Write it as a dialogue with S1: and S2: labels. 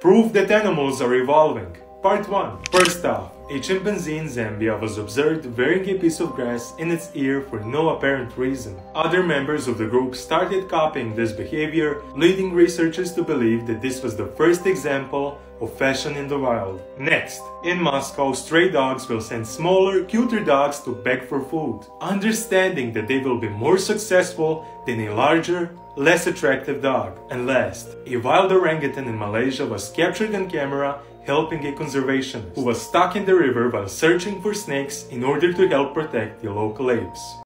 S1: Proof that animals are evolving. Part 1. First off, a chimpanzee in Zambia was observed wearing a piece of grass in its ear for no apparent reason. Other members of the group started copying this behavior, leading researchers to believe that this was the first example of fashion in the wild. Next, in Moscow, stray dogs will send smaller, cuter dogs to beg for food, understanding that they will be more successful than a larger, less attractive dog. And last, a wild orangutan in Malaysia was captured on camera helping a conservationist who was stuck in the river while searching for snakes in order to help protect the local apes.